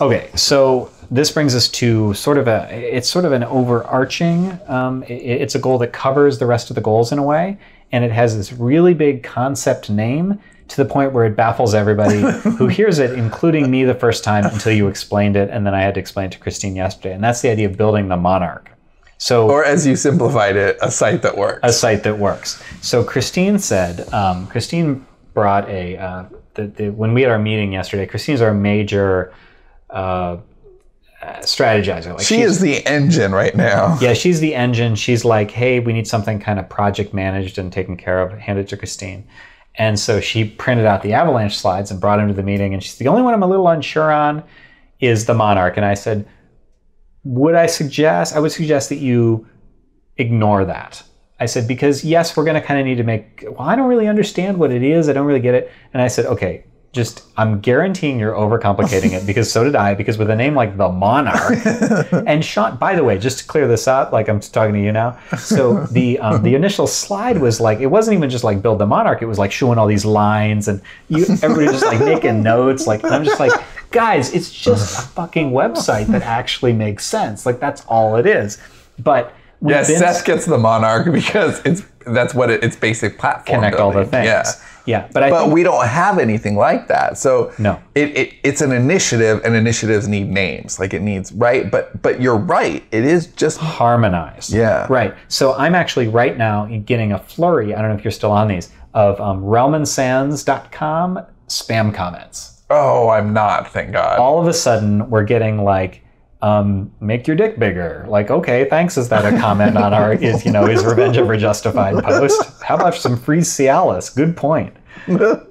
Okay, so this brings us to sort of a it's sort of an overarching um, i- it's a goal that covers the rest of the goals in a way and it has this really big concept name to the point where it baffles everybody who hears it including me the first time until you explained it and then i had to explain it to christine yesterday and that's the idea of building the monarch so Or as you simplified it, a site that works. a site that works. So Christine said, um, Christine brought a, uh, the, the, when we had our meeting yesterday, Christine's our major uh, strategizer. Like she is the engine right now. yeah, she's the engine. She's like, hey, we need something kind of project managed and taken care of. Hand it to Christine. And so she printed out the avalanche slides and brought them to the meeting. And she's the only one I'm a little unsure on is the monarch. And I said, would I suggest? I would suggest that you ignore that. I said because yes, we're going to kind of need to make. Well, I don't really understand what it is. I don't really get it. And I said, okay, just I'm guaranteeing you're overcomplicating it because so did I. Because with a name like the Monarch, and Sean, by the way, just to clear this up, like I'm talking to you now. So the um, the initial slide was like it wasn't even just like build the Monarch. It was like showing all these lines and you everybody just like making notes. Like I'm just like, guys, it's just a fucking website that actually makes sense. Like that's all it is. But Yes, been- Seth gets the monarch because it's that's what it, its basic platform. connect all the things. Yeah. yeah. But I But think we don't have anything like that. So No. it, it it's an initiative, and initiatives need names. Like it needs right. But but you're right. It is just harmonized. Yeah. Right. So I'm actually right now getting a flurry. I don't know if you're still on these of um, RealmAndSands.com spam comments. oh, I'm not. Thank God. All of a sudden, we're getting like, um, "Make your dick bigger." Like, okay, thanks. Is that a comment on our is you know is Revenge Ever Justified post? How about some free Cialis? Good point.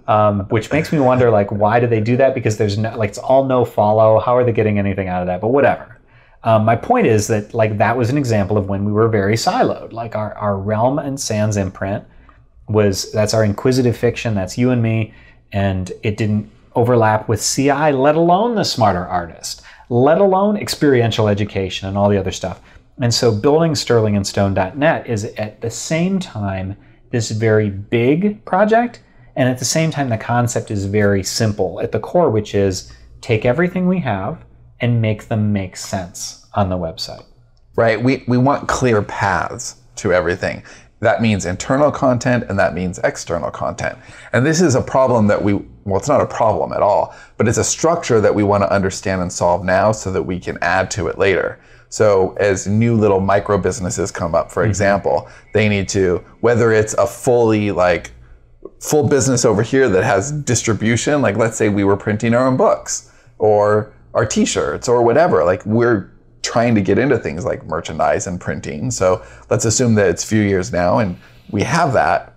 um, which makes me wonder like why do they do that because there's no like it's all no follow how are they getting anything out of that but whatever um, my point is that like that was an example of when we were very siloed like our, our realm and sands imprint was that's our inquisitive fiction that's you and me and it didn't overlap with ci let alone the smarter artist let alone experiential education and all the other stuff and so building sterlingandstone.net is at the same time this very big project and at the same time the concept is very simple at the core which is take everything we have and make them make sense on the website right? We, we want clear paths to everything. That means internal content and that means external content. And this is a problem that we, well, it's not a problem at all, but it's a structure that we want to understand and solve now so that we can add to it later. So as new little micro businesses come up, for mm-hmm. example, they need to, whether it's a fully like full business over here that has distribution, like let's say we were printing our own books or our t-shirts or whatever, like we're trying to get into things like merchandise and printing. So let's assume that it's a few years now and we have that.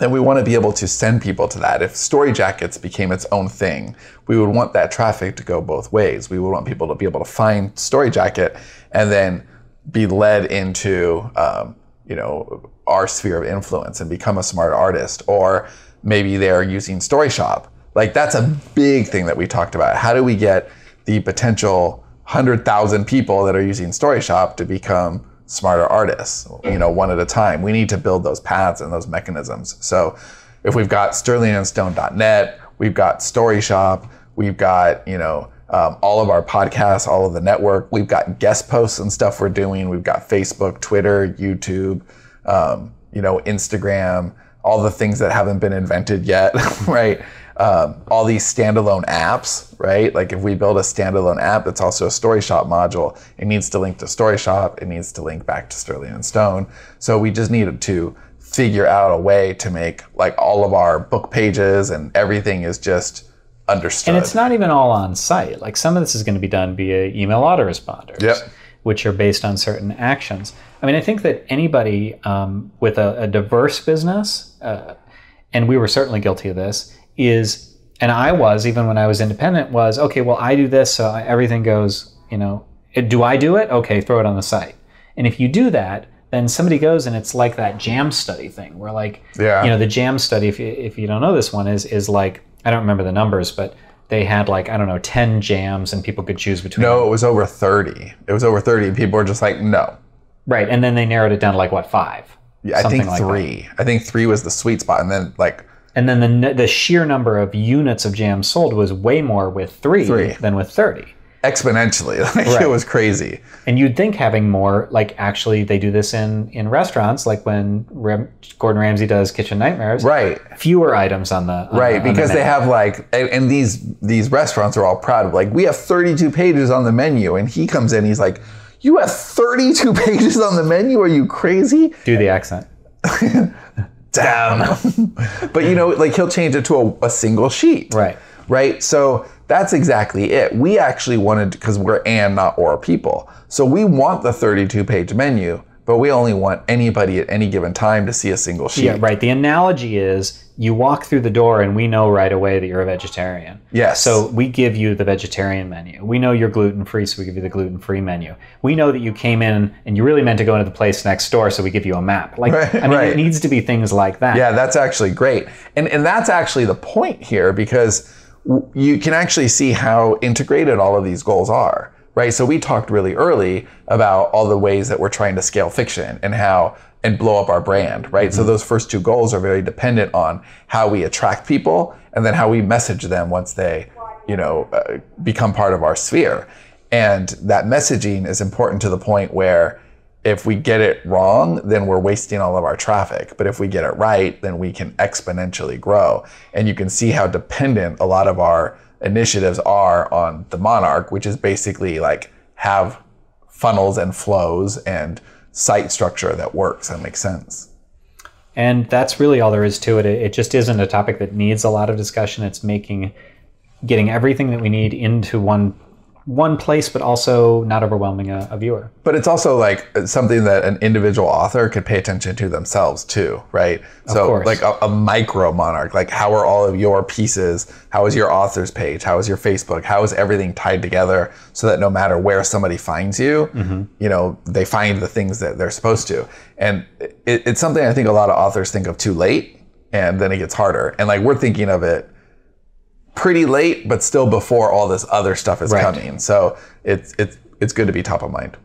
Then we want to be able to send people to that. If Story Jackets became its own thing, we would want that traffic to go both ways. We would want people to be able to find Story Jacket and then be led into, um, you know, our sphere of influence and become a smart artist. Or maybe they're using Story Shop. Like that's a big thing that we talked about. How do we get the potential 100,000 people that are using Story Shop to become smarter artists, you know, one at a time. We need to build those paths and those mechanisms. So if we've got sterlingandstone.net, we've got Story Shop, we've got, you know, um, all of our podcasts, all of the network, we've got guest posts and stuff we're doing. We've got Facebook, Twitter, YouTube, um, you know, Instagram, all the things that haven't been invented yet, right? Um, all these standalone apps, right? Like if we build a standalone app that's also a Story Shop module, it needs to link to Story Shop, it needs to link back to Sterling and Stone. So we just needed to figure out a way to make like all of our book pages and everything is just understood. And it's not even all on site. Like some of this is going to be done via email autoresponders, Yep. which are based on certain actions. I mean, I think that anybody um, with a, a diverse business, uh, and we were certainly guilty of this, is, and I was even when I was independent, was okay. Well, I do this, so everything goes. You know, eh, do I do it? Okay, throw it on the site. And if you do that, then somebody goes and it's like that jam study thing where like Yeah. you know the jam study if you, if you don't know this one is is like I don't remember the numbers but they had like I don't know 10 jams and people could choose between no, it was over 30. It was over 30. People were just like, no. right and then they narrowed it down to like what 5 Yeah, I Something think like that. three. I think three was the sweet spot. And then like, and then the the sheer number of units of jam sold was way more with 3, Three. than with 30 exponentially. Like Right. it was crazy. And you'd think having more, like actually, they do this in in restaurants, like when Ram- Gordon Ramsay does Kitchen Nightmares. Right. Fewer items on the on Right, the- on the because they have like, and, and these these restaurants are all proud of like, we have 32 pages on the menu, and he comes in, he's like, you have 32 pages on the menu? Are you crazy? do the accent. Down. but you know, like he'll change it to a, a single sheet. Right. Right. So that's exactly it. We actually wanted because we're and not or people. So we want the 32 page menu, but we only want anybody at any given time to see a single sheet. Yeah, right. The analogy is you walk through the door and we know right away that you're a vegetarian. Yes. So we give you the vegetarian menu. We know you're gluten free, so we give you the gluten free menu. We know that you came in and you really meant to go into the place next door, so we give you a map. Like, Right, I mean, right. it needs to be things like that. Yeah, that's actually great. And and that's actually the point here because you can actually see how integrated all of these goals are, right? So we talked really early about all the ways that we're trying to scale fiction and how and blow up our brand, right? So those first two goals are very dependent on how we attract people and then how we message them once they, you know, uh, become part of our sphere. And that messaging is important to the point where if we get it wrong, then we're wasting all of our traffic. But if we get it right, then we can exponentially grow. And you can see how dependent a lot of our initiatives are on the Monarch, which is basically like have funnels and flows and site structure that works and makes sense. And that's really all there is to it. It just isn't a topic that needs a lot of discussion. It's making, getting everything that we need into one one place, but also not overwhelming a, a viewer. But it's also like something that an individual author could pay attention to themselves too, right? so course. like a, a micro monarch, like how are all of your pieces? How is your author's page? How is your Facebook? How is everything tied together so that no matter where somebody finds you, mm-hmm. you know, they find the things that they're supposed to. And it, it's something I think a lot of authors think of too late, and then it gets harder. And like we're thinking of it pretty late, but still before all this other stuff is Right. coming. So it's it's it's good to be top of mind.